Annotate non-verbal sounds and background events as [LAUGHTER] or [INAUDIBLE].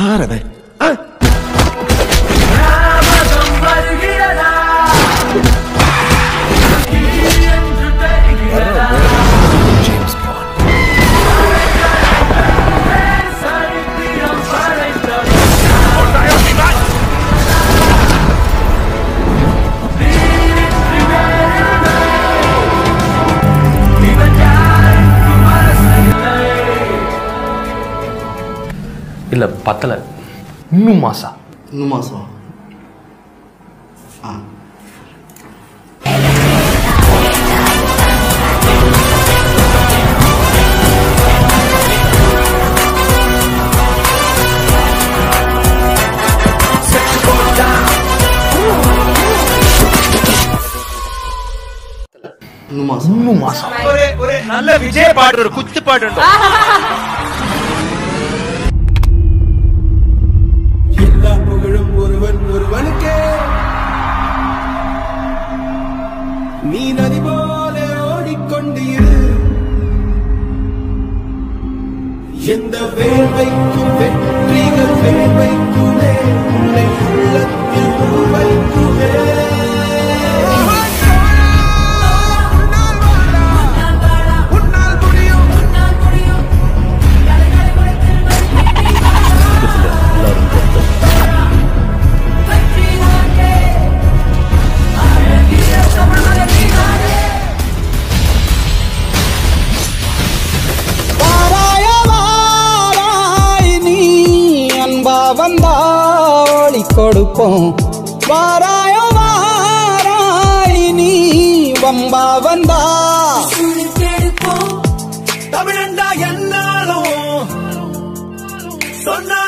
Cara, velho. இல்லை பத்தலை. இன்னும் மாசா? இன்னும் மாதம் ஆ. இன்னும் மாதம் இன்னும் மாசா ஒரு ஒரு நல்ல விஜய் பாட்டு ஒரு குத்து பாட்டு [LAUGHS] நீ நதி போல ஓடிக்கொண்டு இரு. எந்த வேள்வைக்கும் வெற்றிகள் வேள்வைக்குமே உள்ளே வந்தா ஒளி கொடுப்போம். வாராயோ வாராய் நீ வம்பா வந்தா. தமிழண்டா என்னாலும் சொன்ன